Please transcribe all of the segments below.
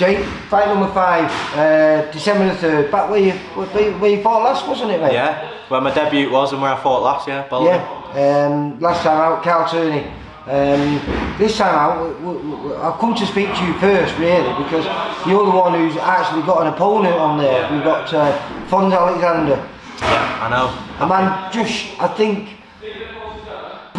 Jake, fight number five, uh, December the 3rd, back where you, where, where you fought last, wasn't it, mate? Yeah, where my debut was and where I fought last, yeah. Bolton. Yeah, um, last time out, Carl Turney. Um, this time out, I've come to speak to you first, really, because you're the one who's actually got an opponent on there. We've got uh, Fons Alexander. Yeah, I know. A man just, I think,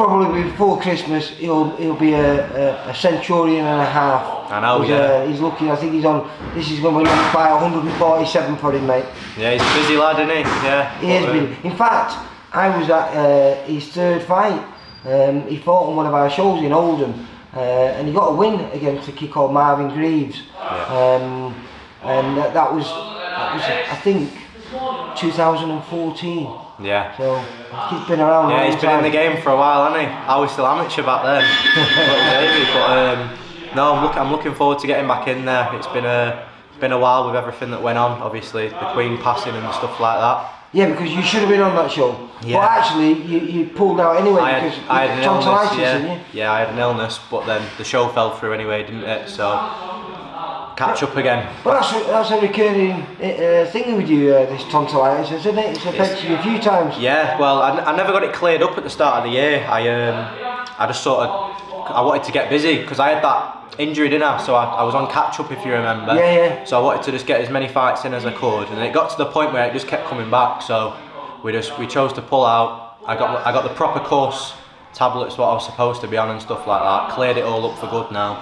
probably before Christmas, he'll he'll be a, a, a centurion and a half. I know, he's, yeah. Uh, he's looking, I think he's on, this is going to be number five, 147 for him, mate. Yeah, he's a busy lad, isn't he? Yeah. He has been. In fact, I was at uh, his third fight. Um, he fought on one of our shows in Oldham, uh, and he got a win against a kid called Marvin Greaves. Um, and that, that was, that was, I think, 2014. Yeah. So he's been around. Yeah, he's been in the game for a while, hasn't he? I was still amateur back then, baby. But um, no, I'm, look, I'm looking forward to getting back in there. It's been a it's been a while with everything that went on. Obviously, the Queen passing and stuff like that. Yeah, because you should have been on that show. Yeah. But actually, you, you pulled out anyway I because had, I had an illness. didn't Yeah, you? yeah, I had an illness, but then the show fell through anyway, didn't it? So catch up again. But that's a, that's a recurring uh, thing with you, uh, this tonsillitis, isn't it? It's affected you a few times. Yeah, well, I, I never got it cleared up at the start of the year. I um, I just sort of I wanted to get busy because I had that injury, didn't I? So I, I was on catch up, if you remember. Yeah, yeah. So I wanted to just get as many fights in as I could, and it got to the point where it just kept coming back. So we just we chose to pull out. I got I got the proper course tablets, what I was supposed to be on, and stuff like that. Cleared it all up for good now,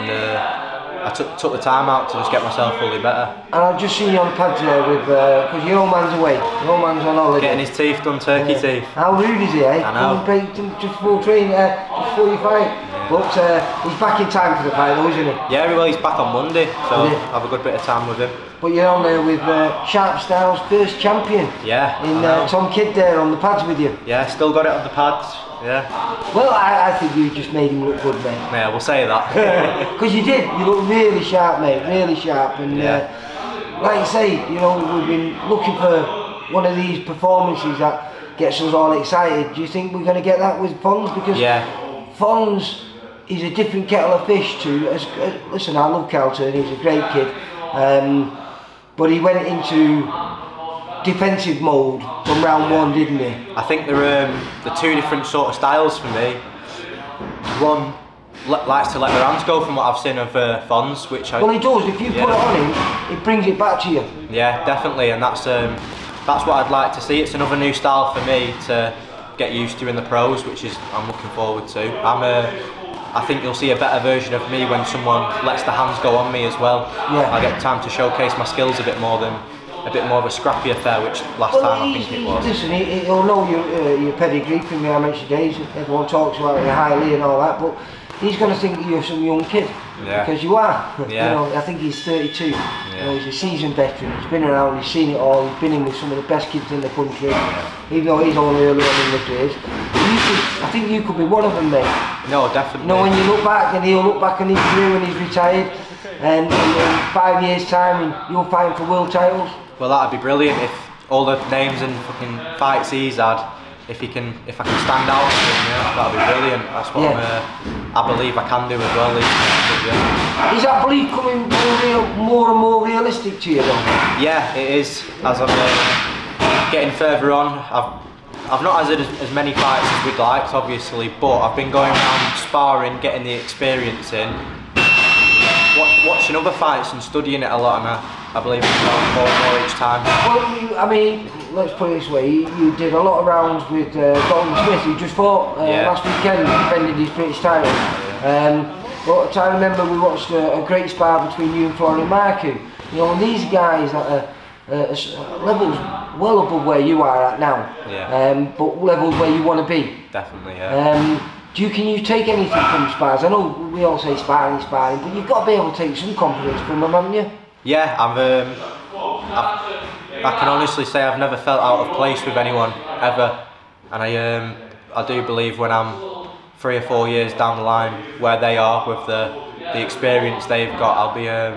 and. Uh, I took, took the time out to just get myself fully better. And I've just seen you on the pad today with, because your old man's away, your old man's on holiday. Getting his teeth done, turkey Yeah. teeth. How rude is he, eh? I know. And just before train, uh, just before you fight. But uh, he's back in time for the fight though, isn't he? Yeah, well, he's back on Monday, so he? have a good bit of time with him. But you're on there with uh, Sharp Styles, first champion. Yeah, In uh, Tom Kidd there on the pads with you. Yeah, still got it on the pads. Yeah, Well, I, I think you just made him look good, mate. yeah, we'll say that. Because you did, you look really sharp, mate, really sharp. And Yeah. uh, like you say, you know, we've been looking for one of these performances that gets us all excited. Do you think we're going to get that with Fons? Because Yeah. Fons is a different kettle of fish to. As, uh, listen, I love Calton, he's a great kid. Um, but he went into defensive mode from round one, didn't he? I think they're um, the two different sort of styles for me. One li- likes to let their hands go from what I've seen of uh, Fons, which I Well, he does. If you put it on him, it brings it back to you. yeah, definitely, and that's um, that's what I'd like to see. It's another new style for me to get used to in the pros, which is I'm looking forward to. I'm a I think you'll see a better version of me when someone lets the hands go on me as well. Yeah. I get time to showcase my skills a bit more than a bit more of a scrappy affair, which last time I think it was. Listen, he, he'll know your, uh, your pedigree from the amateur days. Everyone talks about you highly and all that, but he's going to think you're some young kid. Yeah. Because you are. Yeah. You know, I think he's 32. You know, he's a seasoned veteran. He's been around. He's seen it all. He's been in with some of the best kids in the country. Even though he's only early on in the could, I think you could be one of them, mate. No, definitely. You know, when you look back and he'll look back on his career when he's retired, and, in five years' time, and you'll fight for world titles. Well, that'd be brilliant if all the names and fucking fights he's had, if he can, if I can stand out, to him, yeah, that'd be brilliant. That's what Yeah. I'm, uh, I believe I can do as well. these days, yeah. Is that belief coming more, real, more and more realistic to you, though? Yeah, it is. As I'm uh, getting further on, I've I've not had as, as many fights as we'd like, obviously, but I've been going around sparring, getting the experience in, watching other fights and studying it a lot, and I, I believe growing more and more each time. Well, you, I mean, let's put it this way: you, you did a lot of rounds with uh, Dalton Smith, who just fought uh, Yeah. last weekend, defended his British title. Um, but I remember we watched a, a great spar between you and Florian Marku. You know, and these guys that are uh, levels well above where you are at now, Yeah. um, but levels where you want to be. Definitely, yeah. Um, do you, can you take anything from spars? I know we all say sparring, sparring, but you've got to be able to take some confidence from them, haven't you? Yeah, I'm. Um, I, I can honestly say I've never felt out of place with anyone ever, and I um, I do believe when I'm three or four years down the line where they are with the the experience they've got, I'll be um,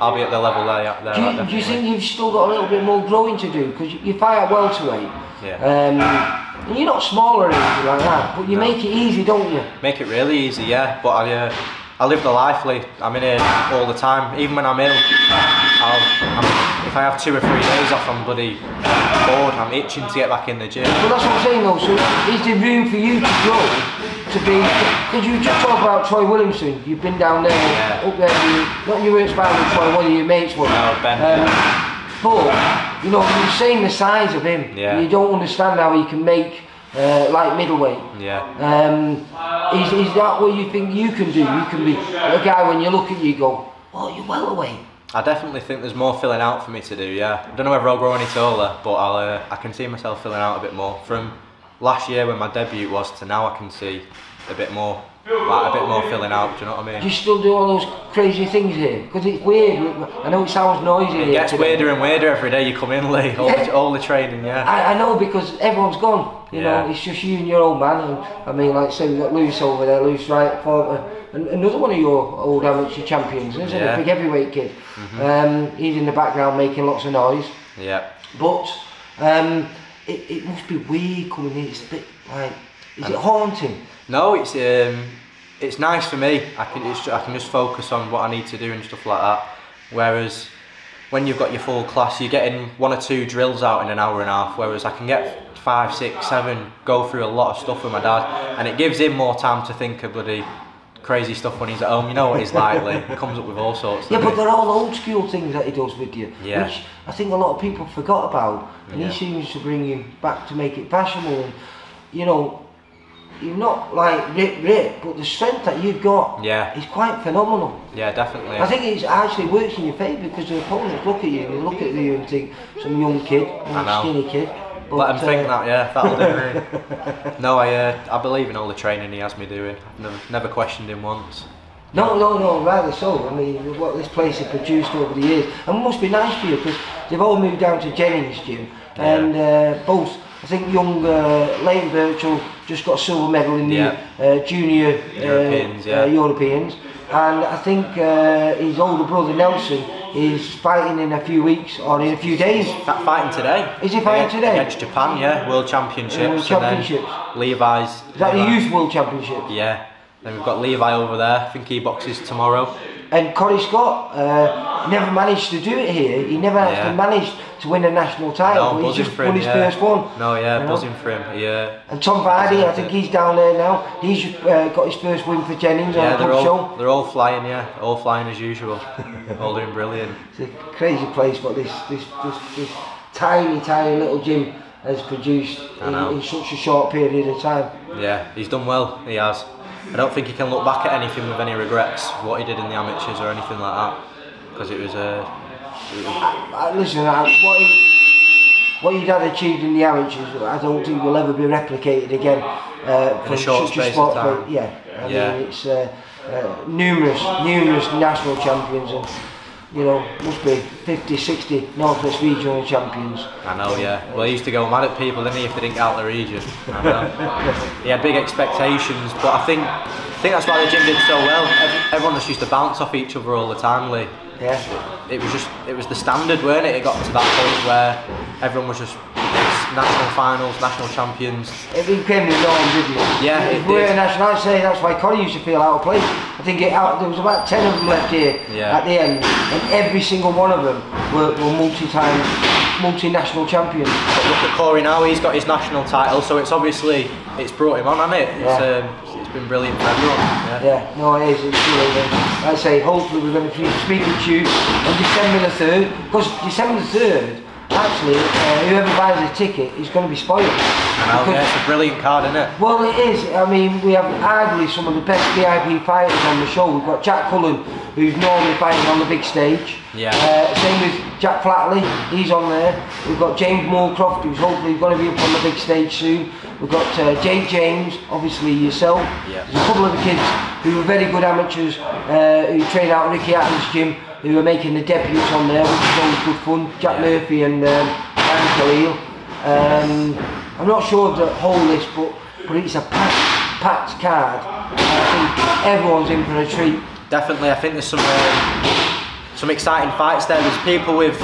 I'll be at the level they are. they're Do you, at, do you think you've still got a little bit more growing to do? Because you, you fight at welterweight. Yeah. Um, And you're not small or anything like that, but you No. make it easy, don't you? Make it really easy, yeah. But I, uh, I live the life, Lee. I'm in here all the time. Even when I'm ill, I'll, I'm, if I have two or three days off, I'm bloody bored. I'm itching to get back in the gym. Well, that's what I'm saying though. So, is there room for you to grow to be? Because you just talk about Troy Williamson. You've been down there, Yeah. up there. You, not you weren't sparring with Troy, one of your mates was. No, Ben, Um, but you know, you're saying the size of him. Yeah. You don't understand how he can make uh, like middleweight. Yeah. Um, is, is that what you think you can do? You can be a guy when you look at you, you go, oh, you're welterweight. I definitely think there's more filling out for me to do. Yeah, I don't know whether I'll grow any taller, but I'll. Uh, I can see myself filling out a bit more. From last year when my debut was to now, I can see a bit more, like a bit more filling out. Do you know what I mean? you still do all those crazy things here? Because it's weird. I know it sounds noisy. It here gets today. weirder and weirder every day you come in, Lee. All, the, all the training, yeah. I, I know because everyone's gone. You know, it's just you and your old man. And I mean, like say we've got Lewis over there, Lewis right, for, uh, and another one of your old amateur champions, isn't it? Yeah. A big heavyweight kid. Um, he's in the background making lots of noise. Yeah. But um, it, it must be weird coming in. It's a bit like, is it haunting? No, it's um, it's nice for me. I can it's, I can just focus on what I need to do and stuff like that. Whereas when you've got your full class, you're getting one or two drills out in an hour and a half. Whereas I can get five, six, seven, go through a lot of stuff with my dad, and it gives him more time to think of bloody crazy stuff when he's at home. You know what he's like. Lee. He comes up with all sorts. Yeah, but he? they're all old school things that he does with you, Yeah. which I think a lot of people forgot about, and Yeah. he seems to bring you back to make it fashionable. You know, you're not like rip rip, but the strength that you've got Yeah. is quite phenomenal. yeah, definitely. I think it actually works in your favour because the opponents look at you and look at you and think some young kid, know. skinny kid. But, Let him think uh, that, yeah, that'll do me. No, I, uh, I believe in all the training he has me doing. I've never, never questioned him once. No, no, no, rather so. I mean, what this place has produced over the years. And it must be nice for you because they've all moved down to Jennings Gym. And uh, both, I think young uh, Leighton Birchall just got a silver medal in the Yeah. uh, junior uh, Europeans, yeah. uh, Europeans. And I think uh, his older brother Nelson is fighting in a few weeks or in a few days. Fa- Fighting today. Is he fighting Against- today? Against Japan, yeah. World Championships. World Championships. Levi's. Is that the Levi- Youth World Championship? Yeah. Then we've got Levi over there. I think he boxes tomorrow. And Corey Scott uh, never managed to do it here. He never actually managed to win a national title, No, he just won him. his yeah. first one. No, yeah, you know? buzzing for him. Yeah. And Tom Vardy, I think he's down there now. He's uh, got his first win for Jennings Yeah, on they're all show. they're all flying. Yeah, all flying as usual. all doing brilliant. It's a crazy place, but this this this, this tiny, tiny little gym has produced in, in such a short period of time. Yeah, he's done well. He has. I don't think he can look back at anything with any regrets what he did in the amateurs or anything like that, because it was a. Uh, listen, what he, what your dad achieved in the amateurs, I don't think will ever be replicated again. Uh, In a short such a space sport. of time. yeah, I Yeah. mean it's uh, uh, numerous, numerous national champions, and you know must be 50, 60 Northwest regional champions. I know, yeah. Well, he used to go mad at people, didn't he, if they didn't get out the region. I know. he had big expectations, but I think I think that's why the gym did so well. Everyone just used to bounce off each other all the time, Lee. Yeah. It was just, it was the standard, weren't it? It got to that point where everyone was just national finals, national champions. It became the norm, didn't it? Yeah, it were did. national, I'd say that's why Corey used to feel out of place. I think it, out, there was about 10 of them left here Yeah. at the end, and every single one of them were, were multi-time, multinational champions. But look at Corey now, he's got his national title, so it's obviously, it's brought him on, hasn't it? It's, Yeah. um, it's been brilliant for everyone. Yeah. Yeah, no, it is. It's. Like I say, hopefully we're going to be speaking to you on December the 3rd, because December the 3rd, actually, uh, whoever buys a ticket is going to be spoiled. I know, yeah, it's a brilliant card, isn't it? Well, it is. I mean, we have arguably some of the best VIP fighters on the show. We've got Jack Cullen, who's normally fighting on the big stage. Yeah. Uh, same with Jack Flatley, he's on there. We've got James Moorcroft, who's hopefully going to be up on the big stage soon. We've got uh, Jake James, obviously yourself. Yeah. There's a couple of the kids who are very good amateurs, uh, who train out at Ricky Atkins' gym, who are making the debuts on there, which is always good fun. Jack. Murphy and um, Andy Khalil. Um, I'm not sure of the whole list, but but it's a packed, packed card. I think everyone's in for a treat. Definitely, I think there's some um, some exciting fights there. There's people with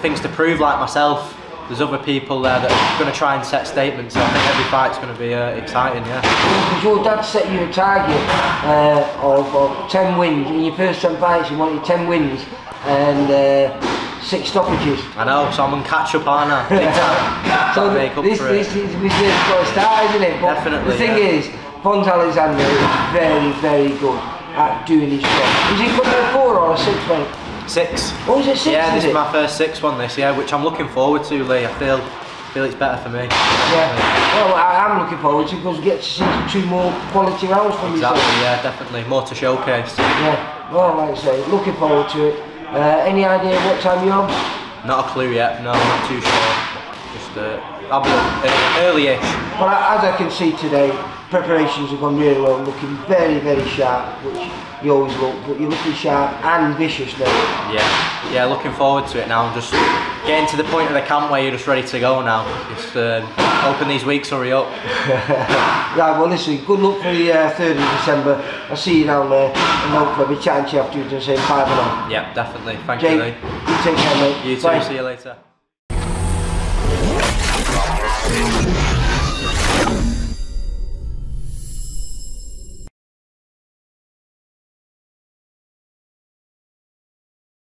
things to prove, like myself. There's other people there that are going to try and set statements. So I think every fight's going to be uh, exciting. Yeah. Because your dad set you a target uh, of, of 10 wins. In your first 10 fights, you wanted 10 wins and uh, 6 stoppages. I know, so I'm on catch up, aren't I? Time. So Gotta make up this, for this, it. is this is got to start, isn't it? But Definitely, The thing yeah. is, Fons Alexander is very, very good at doing his job. Is he putting a four or a six, mate? Six. Oh, is it six? Yeah, is this it? is my first six one this year, which I'm looking forward to, Lee. I feel feel it's better for me. Yeah. Well, I am looking forward to because we get to see two more quality rounds from Exactly, yourself. yeah, definitely. More to showcase. Yeah. Well, like I say, looking forward to it. Uh, any idea what time you're on? Not a clue yet, no, not too sure. Just, uh, I'll be up uh, early-ish. Well, as I can see today, preparations have gone really well, looking very, very sharp, which you always look, but you're looking sharp and vicious now. Yeah, yeah, looking forward to it now. I'm just getting to the point of the camp where you're just ready to go now. Just um, hoping these weeks hurry up. Right, well listen, good luck for the uh, 3rd of December. I'll see you down there and hopefully I'll be chatting to you afterwards and saying bye for now. Yeah, definitely. Thank Jake, you, Lee. you take care mate. You too. Bye. See you later. Oh, my God.